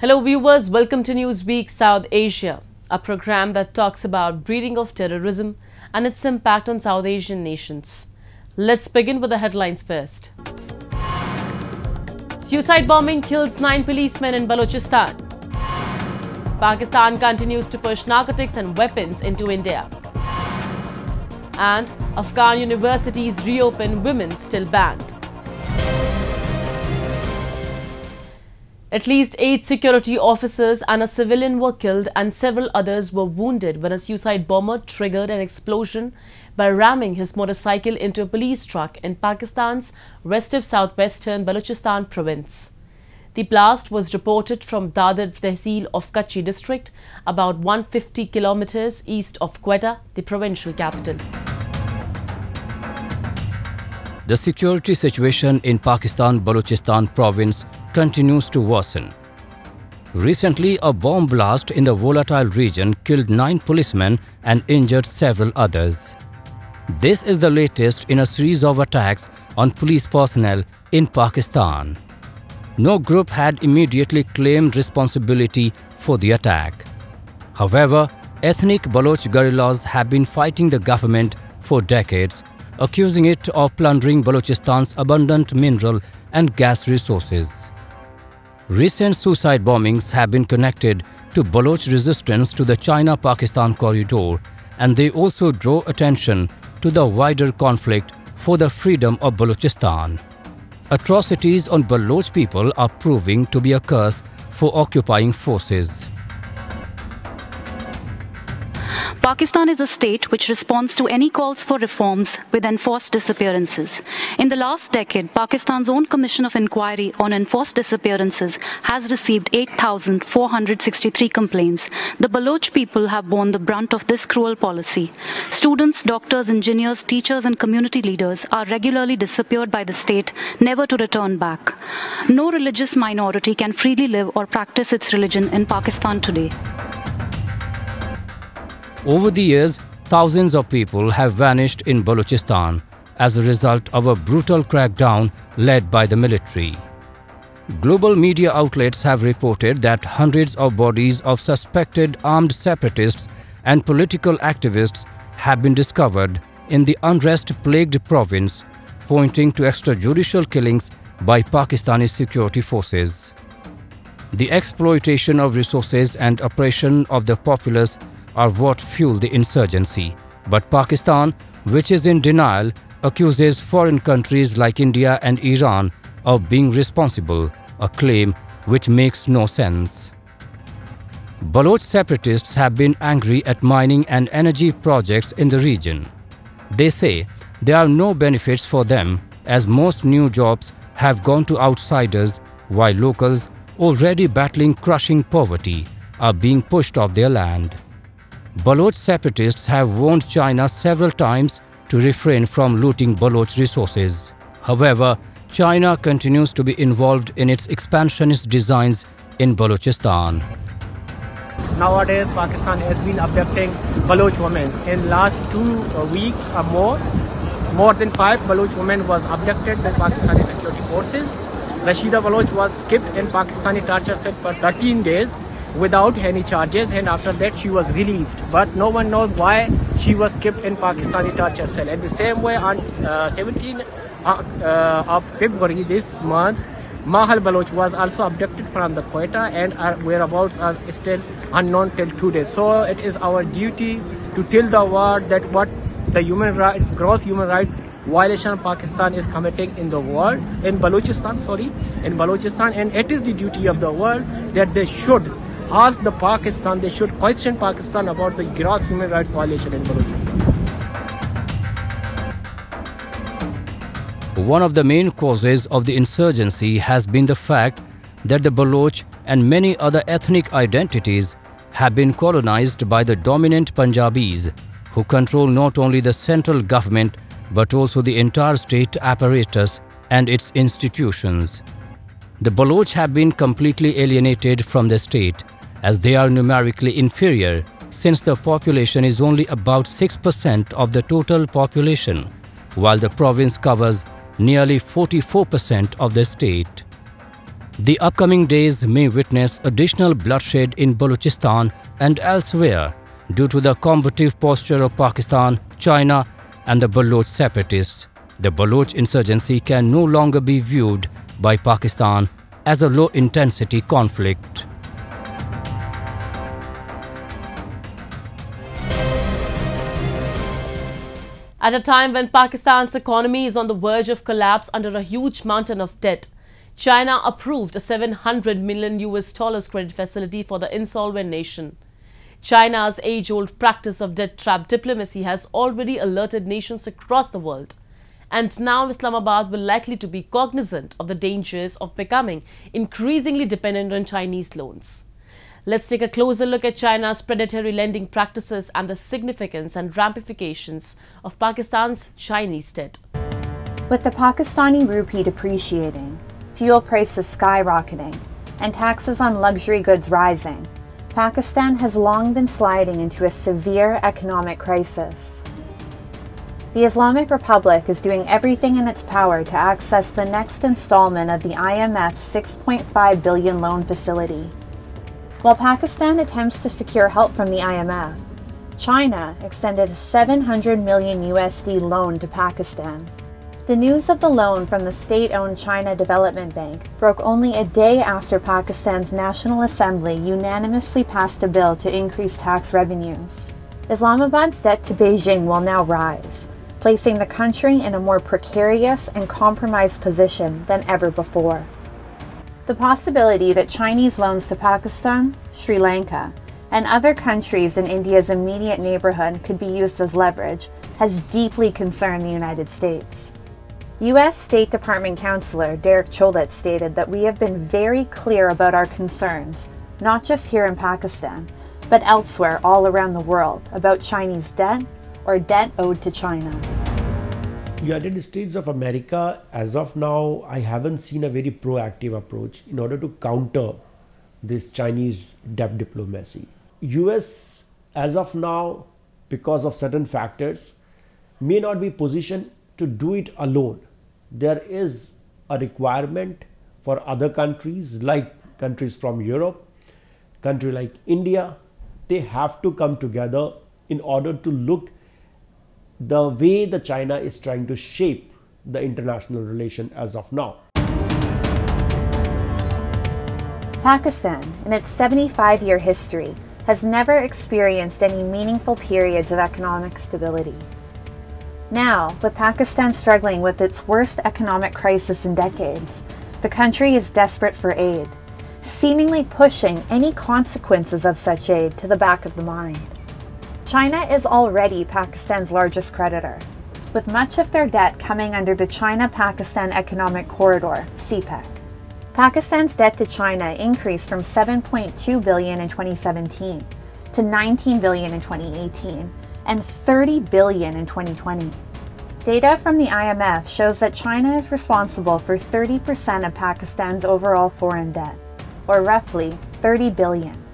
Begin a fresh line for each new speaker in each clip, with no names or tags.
Hello viewers, welcome to Newsweek South Asia, a program that talks about breeding of terrorism and its impact on South Asian nations. Let's begin with the headlines first. Suicide bombing kills nine policemen in Balochistan. Pakistan continues to push narcotics and weapons into India. And Afghan universities reopen women still banned. At least eight security officers and a civilian were killed and several others were wounded when a suicide bomber triggered an explosion by ramming his motorcycle into a police truck in Pakistan's restive southwestern Balochistan province. The blast was reported from Dadar Tehsil of Kachi district, about 150 kilometers east of Quetta, the provincial capital.
The security situation in Pakistan Balochistan province continues to worsen. Recently, a bomb blast in the volatile region killed nine policemen and injured several others. This is the latest in a series of attacks on police personnel in Pakistan. No group had immediately claimed responsibility for the attack. However, ethnic Baloch guerrillas have been fighting the government for decades, accusing it of plundering Balochistan's abundant mineral and gas resources. Recent suicide bombings have been connected to Baloch resistance to the China-Pakistan corridor and they also draw attention to the wider conflict for the freedom of Balochistan. Atrocities on Baloch people are proving to be a curse for occupying forces.
Pakistan is a state which responds to any calls for reforms with enforced disappearances. In the last decade, Pakistan's own Commission of Inquiry on Enforced Disappearances has received 8,463 complaints. The Baloch people have borne the brunt of this cruel policy. Students, doctors, engineers, teachers, and community leaders are regularly disappeared by the state, never to return back. No religious minority can freely live or practice its religion in Pakistan today.
Over the years, thousands of people have vanished in Balochistan as a result of a brutal crackdown led by the military. Global media outlets have reported that hundreds of bodies of suspected armed separatists and political activists have been discovered in the unrest-plagued province, pointing to extrajudicial killings by Pakistani security forces. The exploitation of resources and oppression of the populace are what fuel the insurgency. But Pakistan, which is in denial, accuses foreign countries like India and Iran of being responsible, a claim which makes no sense. Baloch separatists have been angry at mining and energy projects in the region. They say there are no benefits for them as most new jobs have gone to outsiders while locals, already battling crushing poverty, are being pushed off their land. Baloch separatists have warned China several times to refrain from looting Baloch resources. However, China continues to be involved in its expansionist designs in Balochistan.
Nowadays, Pakistan has been abducting Baloch women. In last two uh, weeks or more, more than five Baloch women was abducted by Pakistani security forces. Rashida Baloch was kept in Pakistani torture cell for 13 days without any charges and after that she was released. But no one knows why she was kept in Pakistani torture cell. And the same way on uh, 17 uh, uh, of February this month Mahal Baloch was also abducted from the Quetta and our whereabouts are still unknown till today. So it is our duty to tell the world that what the human right gross human right violation Pakistan is committing in the world in Balochistan sorry in Balochistan. And it is the duty of the world that they should ask the Pakistan, they should question Pakistan about the gross human rights violation in Balochistan.
One of the main causes of the insurgency has been the fact that the Baloch and many other ethnic identities have been colonized by the dominant Punjabis, who control not only the central government but also the entire state apparatus and its institutions. The Baloch have been completely alienated from the state as they are numerically inferior since the population is only about 6% of the total population, while the province covers nearly 44% of the state. The upcoming days may witness additional bloodshed in Balochistan and elsewhere due to the combative posture of Pakistan, China and the Baloch separatists. The Baloch insurgency can no longer be viewed by Pakistan as a low-intensity conflict.
At a time when Pakistan's economy is on the verge of collapse under a huge mountain of debt, China approved a 700 million US dollars credit facility for the insolvent nation. China's age-old practice of debt-trap diplomacy has already alerted nations across the world. And now Islamabad will likely to be cognizant of the dangers of becoming increasingly dependent on Chinese loans. Let's take a closer look at China's predatory lending practices and the significance and ramifications of Pakistan's Chinese debt.
With the Pakistani rupee depreciating, fuel prices skyrocketing, and taxes on luxury goods rising, Pakistan has long been sliding into a severe economic crisis. The Islamic Republic is doing everything in its power to access the next installment of the IMF's 6.5 billion loan facility while Pakistan attempts to secure help from the IMF, China extended a 700 million USD loan to Pakistan. The news of the loan from the state owned China Development Bank broke only a day after Pakistan's National Assembly unanimously passed a bill to increase tax revenues. Islamabad's debt to Beijing will now rise, placing the country in a more precarious and compromised position than ever before. The possibility that Chinese loans to Pakistan, Sri Lanka, and other countries in India's immediate neighborhood could be used as leverage has deeply concerned the United States. U.S. State Department Counselor Derek Chollet stated that we have been very clear about our concerns, not just here in Pakistan, but elsewhere all around the world, about Chinese debt or debt owed to China.
United States of America, as of now, I haven't seen a very proactive approach in order to counter this Chinese debt diplomacy. US, as of now, because of certain factors, may not be positioned to do it alone. There is a requirement for other countries like countries from Europe, country like India, they have to come together in order to look the way the China is trying to shape the international relation as of now.
Pakistan, in its 75 year history, has never experienced any meaningful periods of economic stability. Now, with Pakistan struggling with its worst economic crisis in decades, the country is desperate for aid, seemingly pushing any consequences of such aid to the back of the mind. China is already Pakistan's largest creditor, with much of their debt coming under the China-Pakistan Economic Corridor, CPEC. Pakistan's debt to China increased from 7.2 billion in 2017 to 19 billion in 2018 and 30 billion in 2020. Data from the IMF shows that China is responsible for 30% of Pakistan's overall foreign debt, or roughly 30 billion.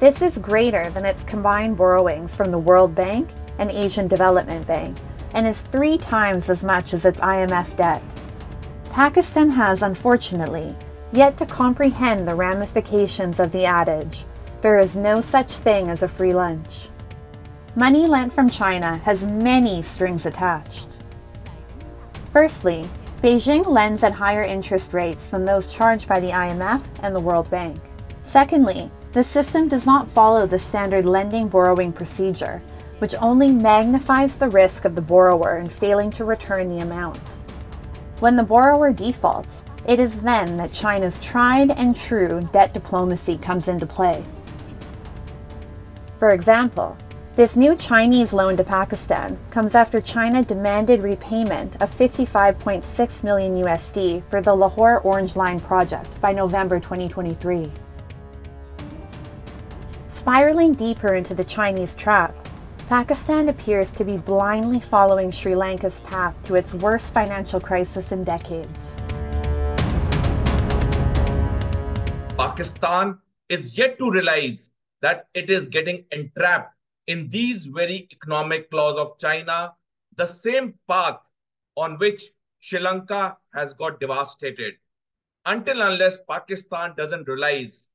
This is greater than its combined borrowings from the World Bank and Asian Development Bank and is three times as much as its IMF debt. Pakistan has, unfortunately, yet to comprehend the ramifications of the adage there is no such thing as a free lunch. Money lent from China has many strings attached. Firstly, Beijing lends at higher interest rates than those charged by the IMF and the World Bank. Secondly, the system does not follow the standard lending borrowing procedure, which only magnifies the risk of the borrower in failing to return the amount. When the borrower defaults, it is then that China's tried and true debt diplomacy comes into play. For example, this new Chinese loan to Pakistan comes after China demanded repayment of 55.6 million USD for the Lahore Orange Line project by November 2023. Spiraling deeper into the Chinese trap, Pakistan appears to be blindly following Sri Lanka's path to its worst financial crisis in decades.
Pakistan is yet to realize that it is getting entrapped in these very economic claws of China, the same path on which Sri Lanka has got devastated. until unless Pakistan doesn't realize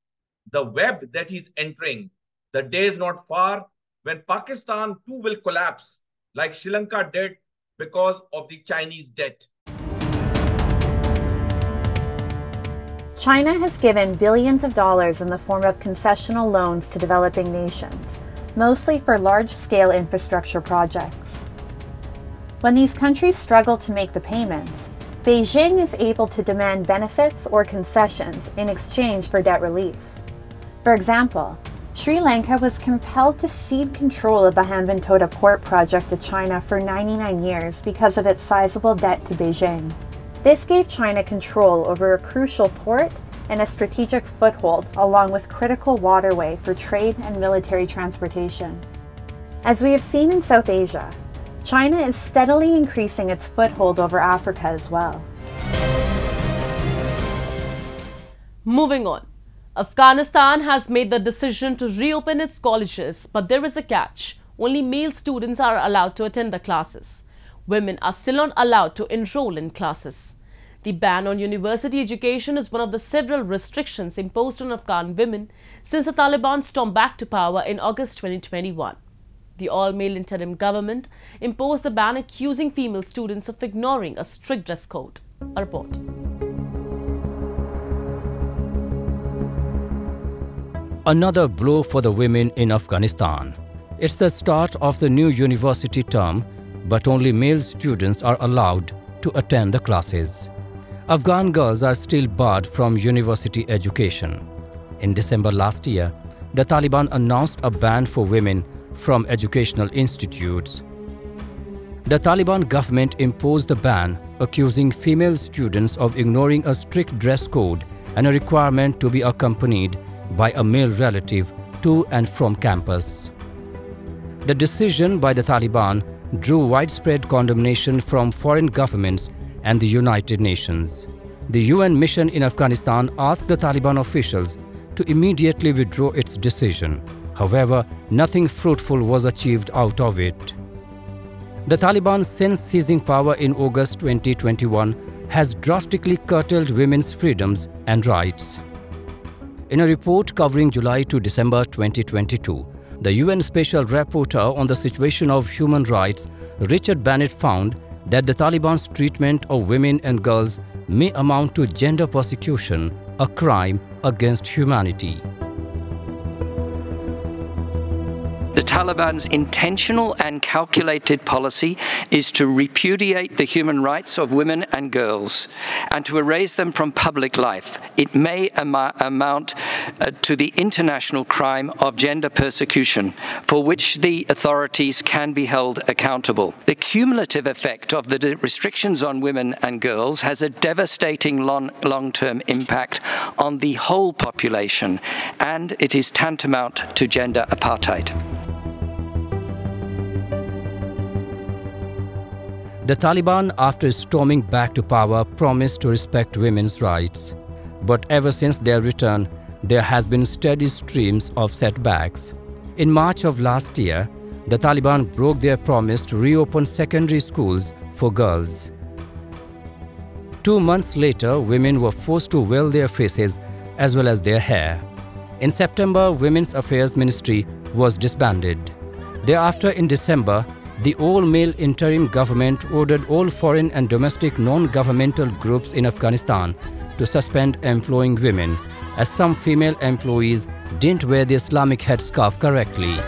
the web that he's entering, the day is not far when Pakistan too will collapse like Sri Lanka did because of the Chinese debt.
China has given billions of dollars in the form of concessional loans to developing nations, mostly for large scale infrastructure projects. When these countries struggle to make the payments, Beijing is able to demand benefits or concessions in exchange for debt relief. For example, Sri Lanka was compelled to cede control of the Hambantota port project to China for 99 years because of its sizable debt to Beijing. This gave China control over a crucial port and a strategic foothold along with critical waterway for trade and military transportation. As we have seen in South Asia, China is steadily increasing its foothold over Africa as well.
Moving on. Afghanistan has made the decision to reopen its colleges, but there is a catch. Only male students are allowed to attend the classes. Women are still not allowed to enroll in classes. The ban on university education is one of the several restrictions imposed on Afghan women since the Taliban stormed back to power in August 2021. The all-male interim government imposed the ban accusing female students of ignoring a strict dress code. A report.
Another blow for the women in Afghanistan. It's the start of the new university term, but only male students are allowed to attend the classes. Afghan girls are still barred from university education. In December last year, the Taliban announced a ban for women from educational institutes. The Taliban government imposed the ban, accusing female students of ignoring a strict dress code and a requirement to be accompanied by a male relative to and from campus. The decision by the Taliban drew widespread condemnation from foreign governments and the United Nations. The UN mission in Afghanistan asked the Taliban officials to immediately withdraw its decision. However, nothing fruitful was achieved out of it. The Taliban, since seizing power in August 2021, has drastically curtailed women's freedoms and rights. In a report covering July to December 2022, the UN Special Rapporteur on the Situation of Human Rights, Richard Bennett, found that the Taliban's treatment of women and girls may amount to gender persecution, a crime against humanity.
The Taliban's intentional and calculated policy is to repudiate the human rights of women and girls and to erase them from public life. It may am amount uh, to the international crime of gender persecution, for which the authorities can be held accountable. The cumulative effect of the restrictions on women and girls has a devastating long term impact on the whole population, and it is tantamount to gender apartheid.
The Taliban, after storming back to power, promised to respect women's rights. But ever since their return, there has been steady streams of setbacks. In March of last year, the Taliban broke their promise to reopen secondary schools for girls. Two months later, women were forced to veil their faces as well as their hair. In September, Women's Affairs Ministry was disbanded. Thereafter, in December, the all-male interim government ordered all foreign and domestic non-governmental groups in Afghanistan to suspend employing women, as some female employees didn't wear the Islamic headscarf correctly.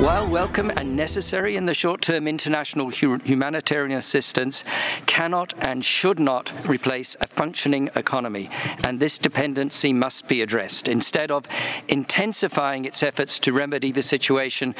While welcome and necessary in the short term, international humanitarian assistance cannot and should not replace a functioning economy, and this dependency must be addressed. Instead of intensifying its efforts to remedy the situation,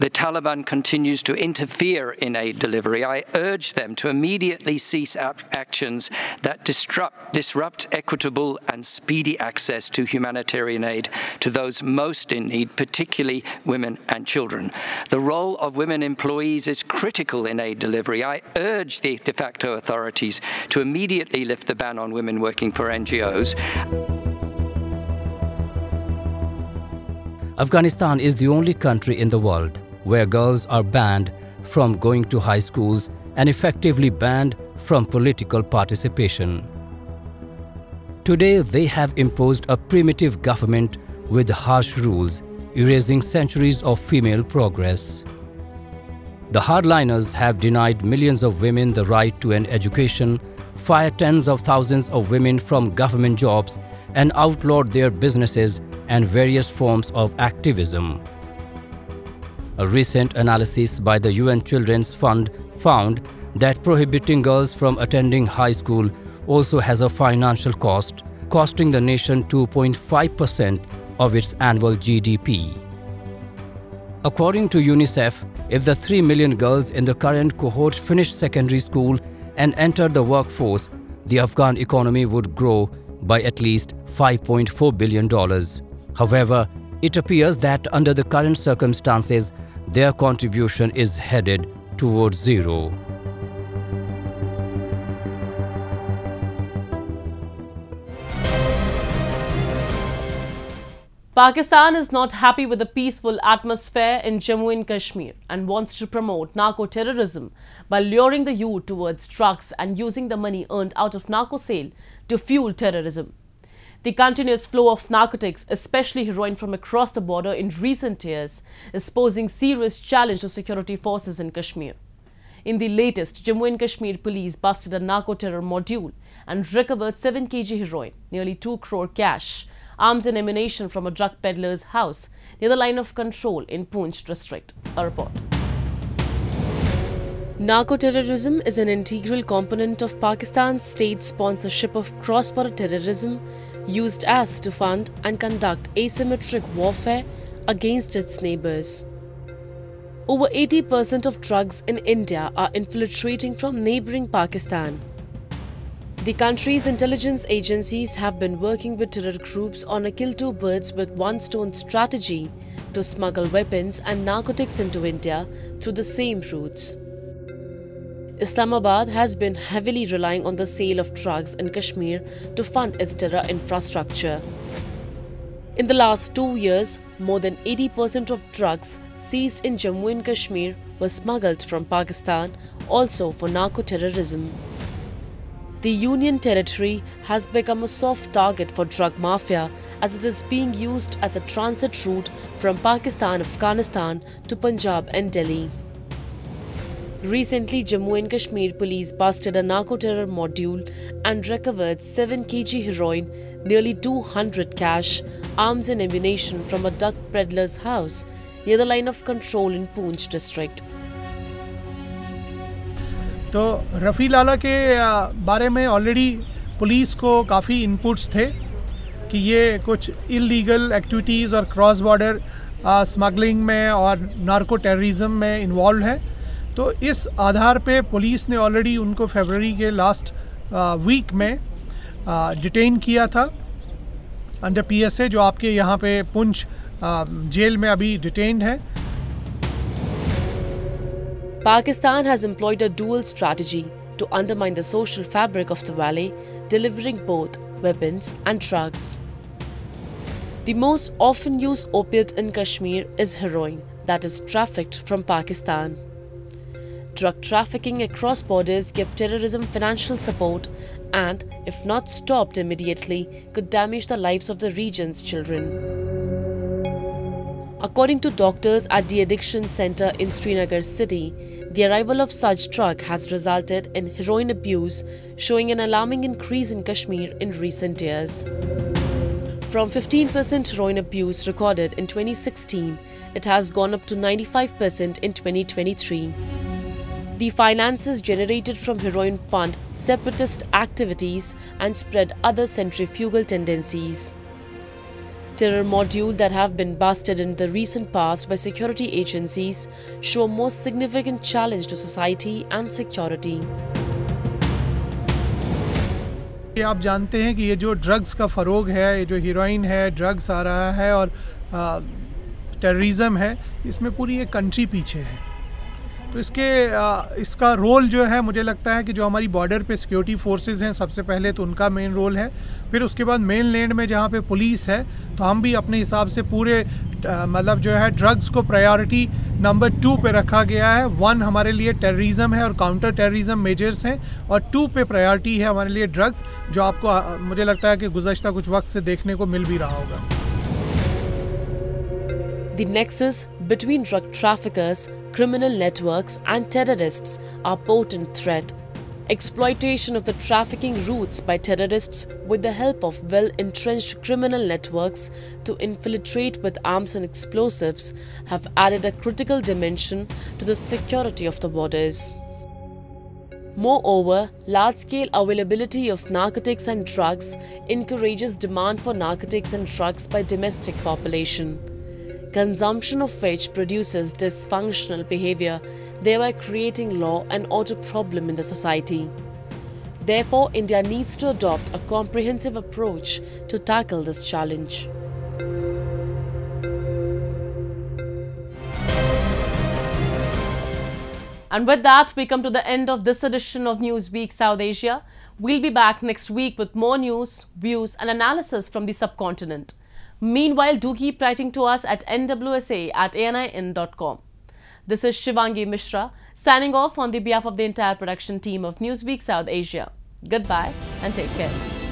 the Taliban continues to interfere in aid delivery. I urge them to immediately cease actions that disrupt, disrupt equitable and speedy access to humanitarian aid to those most in need, particularly women and children. The role of women employees is critical in aid delivery. I urge the de facto authorities to immediately lift the ban on women working for NGOs.
Afghanistan is the only country in the world where girls are banned from going to high schools and effectively banned from political participation. Today, they have imposed a primitive government with harsh rules, erasing centuries of female progress. The hardliners have denied millions of women the right to an education, fired tens of thousands of women from government jobs, and outlawed their businesses and various forms of activism. A recent analysis by the UN Children's Fund found that prohibiting girls from attending high school also has a financial cost, costing the nation 2.5% of its annual GDP. According to UNICEF, if the 3 million girls in the current cohort finish secondary school and enter the workforce, the Afghan economy would grow by at least $5.4 billion. However, it appears that under the current circumstances, their contribution is headed towards zero.
Pakistan is not happy with the peaceful atmosphere in Jammu and Kashmir and wants to promote narco-terrorism by luring the youth towards drugs and using the money earned out of narco sale to fuel terrorism. The continuous flow of narcotics, especially heroin from across the border in recent years, is posing serious challenge to security forces in Kashmir. In the latest, Jammu and Kashmir police busted a narco-terror module and recovered 7 kg heroin, nearly 2 crore cash, arms and ammunition from a drug peddler's house near the line of control in Poonch district. A report. Narco-terrorism is an integral component of Pakistan's state sponsorship of cross-border terrorism used as to fund and conduct asymmetric warfare against its neighbors. Over 80% of drugs in India are infiltrating from neighboring Pakistan. The country's intelligence agencies have been working with terror groups on a kill two birds with one stone strategy to smuggle weapons and narcotics into India through the same routes. Islamabad has been heavily relying on the sale of drugs in Kashmir to fund its terror infrastructure. In the last two years, more than 80% of drugs seized in Jammu and Kashmir were smuggled from Pakistan, also for narco-terrorism. The Union Territory has become a soft target for drug mafia as it is being used as a transit route from Pakistan, Afghanistan to Punjab and Delhi. Recently, Jammu and Kashmir police busted a narco-terror module and recovered 7 kg heroin, nearly 200 cash, arms and ammunition from a drug peddler's house near the line of control in Poonch district.
तो रफ़ी लाला के बारे में already police को काफ़ी inputs थे कि ये कुछ इलीगल एक्टिविटीज़ और क्रॉस बॉर्डर स्मगलिंग में और नार्को टेररिज्म में इन्वॉल्व है। तो इस आधार पे पुलिस ने ऑलरेडी उनको फेबररी के लास्ट वीक में डिटेन किया था। अंडर पीएसए जो आपके यहाँ पे पुंछ जेल में अभी डिटेन्ड है।
Pakistan has employed a dual strategy to undermine the social fabric of the valley, delivering both weapons and drugs. The most often used opiate in Kashmir is heroin that is trafficked from Pakistan. Drug trafficking across borders give terrorism financial support and, if not stopped immediately, could damage the lives of the region's children. According to doctors at the addiction center in Srinagar city, the arrival of such drug has resulted in heroin abuse, showing an alarming increase in Kashmir in recent years. From 15% heroin abuse recorded in 2016, it has gone up to 95% in 2023. The finances generated from heroin fund separatist activities and spread other centrifugal tendencies Terror module that have been busted in the recent past by security agencies show a most significant challenge to society and security.
आप जानते हैं कि ये जो drugs का फ़रोग है ये जो हीरोइन है ड्रग्स आ रहा है और टेररिज्म है इसमें पूरी एक कंट्री पीछे है तो इसके इसका रोल जो है, मुझे लगता है कि जो हमारी बॉर्डर पे सिक्योरिटी फोर्सेस हैं, सबसे पहले तो उनका मेन रोल है। फिर उसके बाद मेन लैंड में जहाँ पे पुलिस है तो हम भी अपने हिसाब से पूरे मतलब जो है ड्रग्स को प्रायोरिटी नंबर टू पे रखा गया है। वन हमारे लिए टेररिज्म है और काउंटर टेररिज्म मेजर्स हैं, और टू पे प्रायोरिटी है हमारे लिए ड्रग्स जो आपको मुझे लगता है कि गुजशत कुछ वक्त से देखने को मिल भी रहा होगा।
The nexus between drug traffickers, criminal networks, and terrorists are potent threat Exploitation of the trafficking routes by terrorists with the help of well entrenched criminal networks to infiltrate with arms and explosives have added a critical dimension to the security of the borders. Moreover, large scale availability of narcotics and drugs encourages demand for narcotics and drugs by domestic population consumption of which produces dysfunctional behavior, thereby creating law and order problem in the society. Therefore, India needs to adopt a comprehensive approach to tackle this challenge. And with that, we come to the end of this edition of Newsweek South Asia. We'll be back next week with more news, views, and analysis from the subcontinent. Meanwhile, do keep writing to us at nwsa at anin.com. This is Shivangi Mishra signing off on the behalf of the entire production team of Newsweek South Asia. Goodbye and take care.